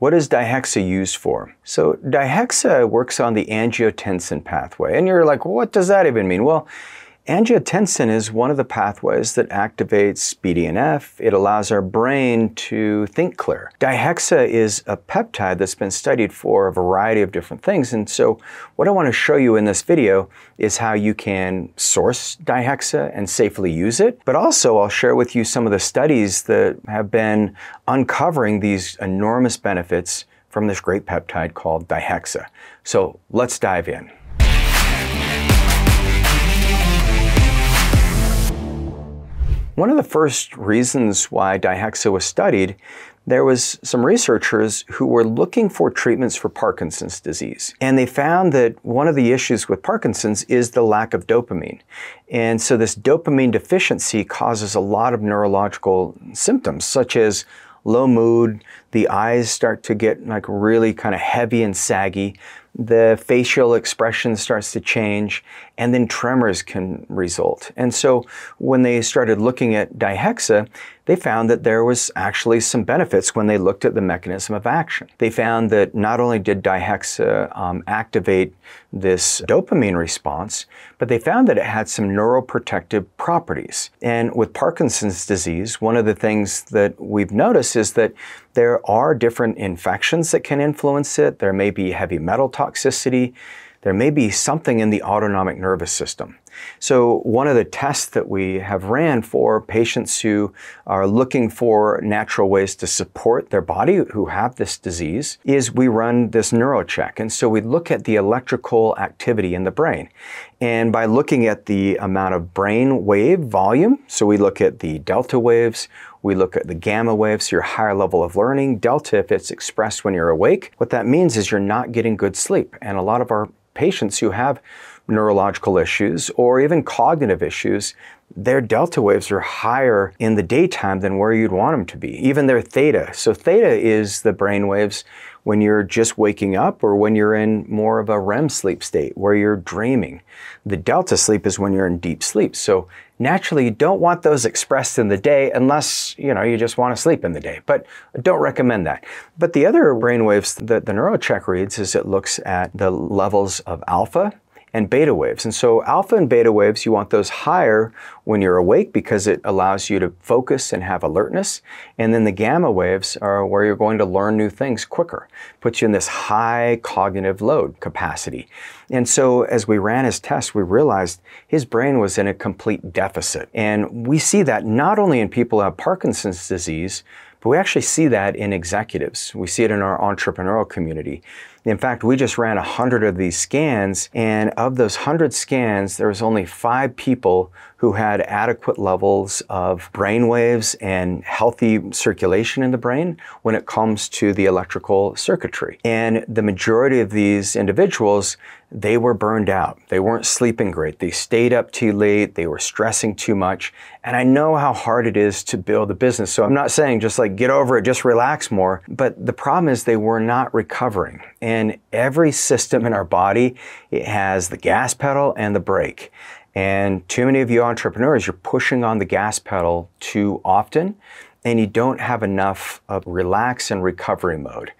What is dihexa used for? So dihexa works on the angiotensin pathway. And you're like, what does that even mean? Well, Angiotensin is one of the pathways that activates BDNF. It allows our brain to think clear. Dihexa is a peptide that's been studied for a variety of different things. And so what I want to show you in this video is how you can source dihexa and safely use it. But also I'll share with you some of the studies that have been uncovering these enormous benefits from this great peptide called dihexa. So let's dive in. One of the first reasons why dihexa was studied, there was some researchers who were looking for treatments for Parkinson's disease. And they found that one of the issues with Parkinson's is the lack of dopamine. And so this dopamine deficiency causes a lot of neurological symptoms, such as low mood, the eyes start to get like really kind of heavy and saggy, the facial expression starts to change, and then tremors can result. And so when they started looking at dihexa, they found that there was actually some benefits when they looked at the mechanism of action. They found that not only did dihexa um, activate this dopamine response, but they found that it had some neuroprotective properties. And with Parkinson's disease, one of the things that we've noticed is that there are different infections that can influence it. There may be heavy metal toxicity. There may be something in the autonomic nervous system. So one of the tests that we have ran for patients who are looking for natural ways to support their body who have this disease is we run this neurocheck. And so we look at the electrical activity in the brain. And by looking at the amount of brain wave volume, so we look at the delta waves, we look at the gamma waves, your higher level of learning. Delta, if it's expressed when you're awake, what that means is you're not getting good sleep. And a lot of our patients who have neurological issues or even cognitive issues, their delta waves are higher in the daytime than where you'd want them to be, even their theta. So theta is the brain waves when you're just waking up or when you're in more of a REM sleep state where you're dreaming. The delta sleep is when you're in deep sleep. So naturally you don't want those expressed in the day unless, you know, you just want to sleep in the day. But don't recommend that. But the other brain waves that the NeuroCheck reads is it looks at the levels of alpha and beta waves. And so alpha and beta waves, you want those higher when you're awake because it allows you to focus and have alertness. And then the gamma waves are where you're going to learn new things quicker, puts you in this high cognitive load capacity. And so as we ran his tests, we realized his brain was in a complete deficit. And we see that not only in people who have Parkinson's disease, but we actually see that in executives. We see it in our entrepreneurial community. In fact, we just ran 100 of these scans, and of those 100 scans, there was only five people who had adequate levels of brain waves and healthy circulation in the brain when it comes to the electrical circuitry. And the majority of these individuals, they were burned out. They weren't sleeping great. They stayed up too late. They were stressing too much. And I know how hard it is to build a business. So I'm not saying just like get over it, just relax more. But the problem is they were not recovering. And every system in our body, it has the gas pedal and the brake. And too many of you entrepreneurs, you're pushing on the gas pedal too often and you don't have enough of relax and recovery mode.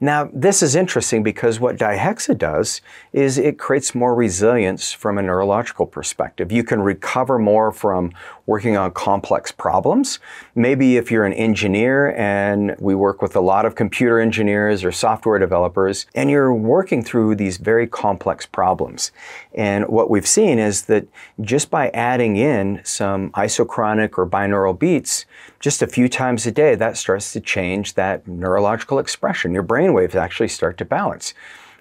Now, this is interesting because what dihexa does is it creates more resilience from a neurological perspective. You can recover more from working on complex problems. Maybe if you're an engineer and we work with a lot of computer engineers or software developers and you're working through these very complex problems. And what we've seen is that just by adding in some isochronic or binaural beats, just a few times a day, that starts to change that neurological expression. Your brain waves actually start to balance.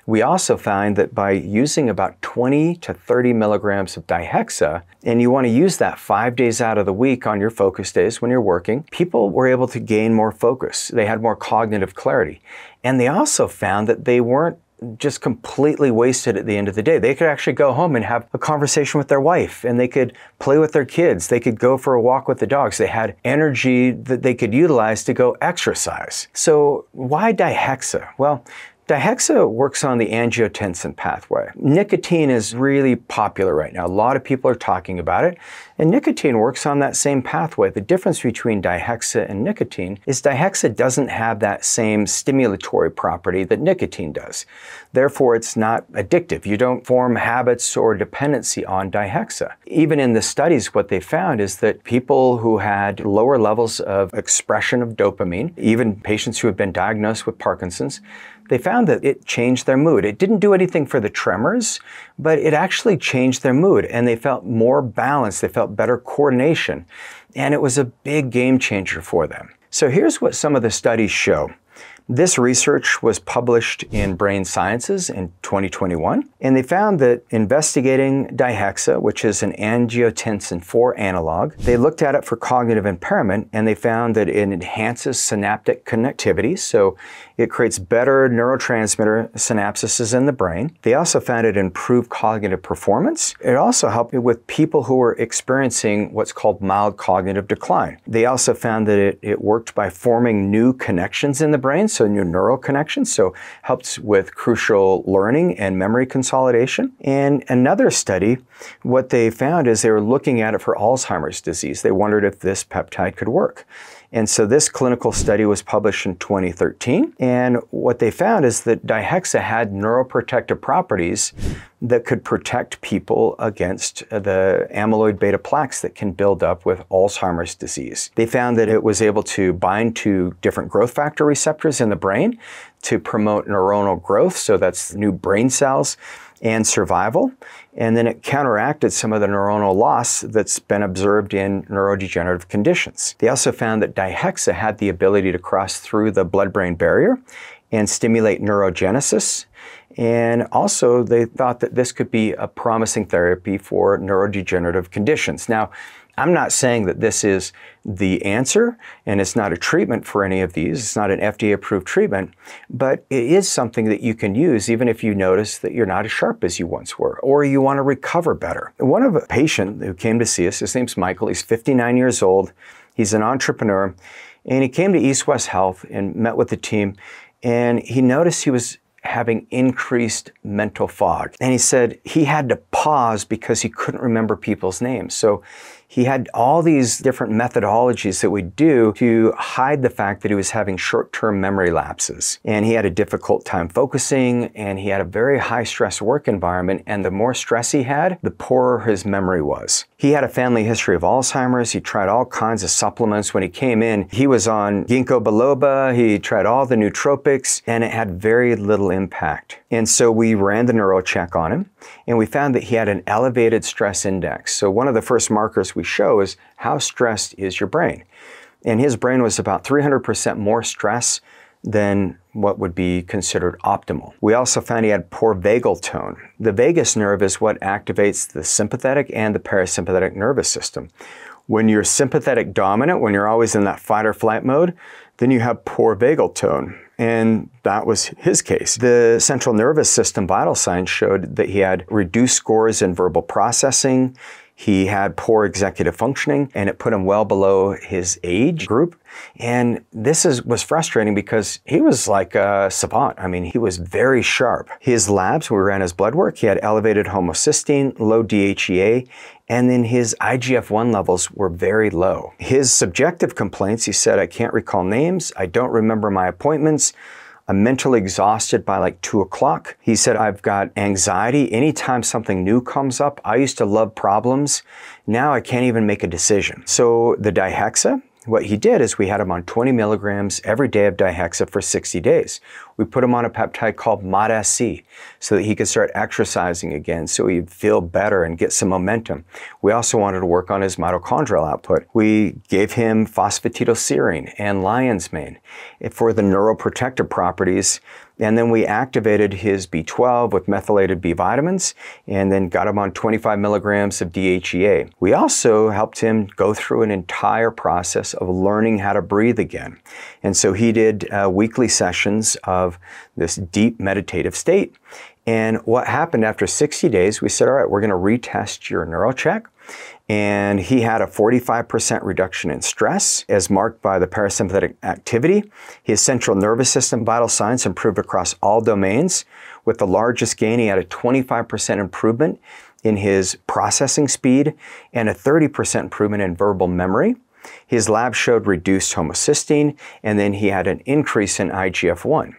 We also find that by using about 20 to 30 milligrams of dihexa, and you want to use that five days out of the week on your focus days when you're working, people were able to gain more focus. They had more cognitive clarity. And they also found that they weren't just completely wasted at the end of the day. They could actually go home and have a conversation with their wife and they could play with their kids. They could go for a walk with the dogs. They had energy that they could utilize to go exercise. So why dihexa? Well, Dihexa works on the angiotensin pathway. Nicotine is really popular right now. A lot of people are talking about it, and nicotine works on that same pathway. The difference between dihexa and nicotine is dihexa doesn't have that same stimulatory property that nicotine does. Therefore, it's not addictive. You don't form habits or dependency on dihexa. Even in the studies, what they found is that people who had lower levels of expression of dopamine, even patients who have been diagnosed with Parkinson's, they found that it changed their mood. It didn't do anything for the tremors, but it actually changed their mood and they felt more balanced. They felt better coordination. And it was a big game changer for them. So here's what some of the studies show. This research was published in Brain Sciences in 2021, and they found that investigating dihexa, which is an angiotensin 4 analog, they looked at it for cognitive impairment and they found that it enhances synaptic connectivity, so it creates better neurotransmitter synapses in the brain. They also found it improved cognitive performance. It also helped with people who were experiencing what's called mild cognitive decline. They also found that it, it worked by forming new connections in the brain so new neural connections, so helps with crucial learning and memory consolidation. And another study, what they found is they were looking at it for Alzheimer's disease. They wondered if this peptide could work. And so this clinical study was published in 2013. And what they found is that dihexa had neuroprotective properties that could protect people against the amyloid beta plaques that can build up with Alzheimer's disease. They found that it was able to bind to different growth factor receptors in the brain to promote neuronal growth, so that's new brain cells and survival. And then it counteracted some of the neuronal loss that's been observed in neurodegenerative conditions. They also found that dihexa had the ability to cross through the blood brain barrier and stimulate neurogenesis. And also, they thought that this could be a promising therapy for neurodegenerative conditions. Now, I'm not saying that this is the answer and it's not a treatment for any of these. It's not an FDA approved treatment, but it is something that you can use even if you notice that you're not as sharp as you once were or you want to recover better. One of a patient who came to see us, his name's Michael, he's 59 years old, he's an entrepreneur, and he came to East West Health and met with the team and he noticed he was having increased mental fog. And he said he had to pause because he couldn't remember people's names. So he had all these different methodologies that we do to hide the fact that he was having short-term memory lapses. And he had a difficult time focusing and he had a very high stress work environment. And the more stress he had, the poorer his memory was. He had a family history of Alzheimer's. He tried all kinds of supplements. When he came in, he was on ginkgo biloba. He tried all the nootropics and it had very little impact. And so we ran the neuro check on him and we found that he had an elevated stress index. So one of the first markers we show is how stressed is your brain. And his brain was about 300% more stress than what would be considered optimal. We also found he had poor vagal tone. The vagus nerve is what activates the sympathetic and the parasympathetic nervous system. When you're sympathetic dominant, when you're always in that fight or flight mode, then you have poor vagal tone. And that was his case. The central nervous system vital signs showed that he had reduced scores in verbal processing. He had poor executive functioning and it put him well below his age group. And this is, was frustrating because he was like a savant. I mean, he was very sharp. His labs, we ran his blood work, he had elevated homocysteine, low DHEA, and then his IGF-1 levels were very low. His subjective complaints, he said, I can't recall names, I don't remember my appointments, I'm mentally exhausted by like two o'clock. He said, I've got anxiety. Anytime something new comes up, I used to love problems. Now I can't even make a decision. So the dihexa, what he did is we had him on 20 milligrams every day of dihexa for 60 days. We put him on a peptide called MOTS-c so that he could start exercising again so he'd feel better and get some momentum. We also wanted to work on his mitochondrial output. We gave him phosphatidylserine and lion's mane for the neuroprotective properties and then we activated his B12 with methylated B vitamins and then got him on 25 milligrams of DHEA. We also helped him go through an entire process of learning how to breathe again. And so he did uh, weekly sessions of this deep meditative state. And what happened after 60 days, we said, all right, we're going to retest your neurocheck and he had a 45% reduction in stress as marked by the parasympathetic activity. His central nervous system vital signs improved across all domains. With the largest gain, he had a 25% improvement in his processing speed and a 30% improvement in verbal memory. His lab showed reduced homocysteine, and then he had an increase in IGF 1.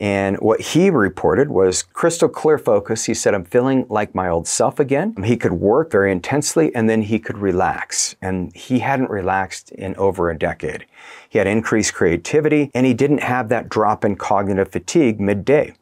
And what he reported was crystal clear focus. He said, I'm feeling like my old self again. He could work very intensely and then he could relax. And he hadn't relaxed in over a decade. He had increased creativity and he didn't have that drop in cognitive fatigue midday.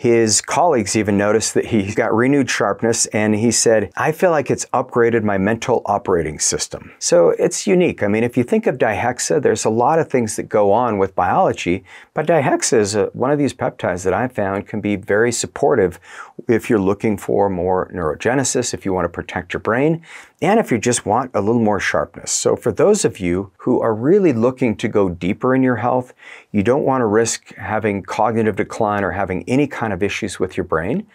His colleagues even noticed that he's got renewed sharpness and he said, I feel like it's upgraded my mental operating system. So it's unique. I mean, if you think of dihexa, there's a lot of things that go on with biology, but dihexa is a, one of these peptides that I found can be very supportive if you're looking for more neurogenesis, if you want to protect your brain, and if you just want a little more sharpness. So for those of you who are really looking to go deeper in your health, you don't want to risk having cognitive decline or having any kind of issues with your brain.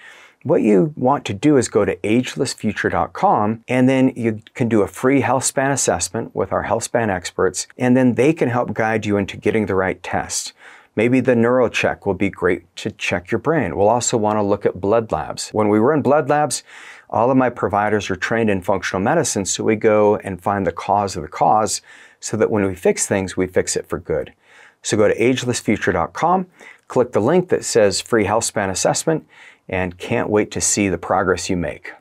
What you want to do is go to agelessfuture.com and then you can do a free health span assessment with our health span experts, and then they can help guide you into getting the right test. Maybe the NeuroCheck will be great to check your brain. We'll also want to look at blood labs. When we run blood labs, all of my providers are trained in functional medicine, so we go and find the cause of the cause so that when we fix things, we fix it for good. So go to agelessfuture.com, click the link that says free health span assessment, and can't wait to see the progress you make.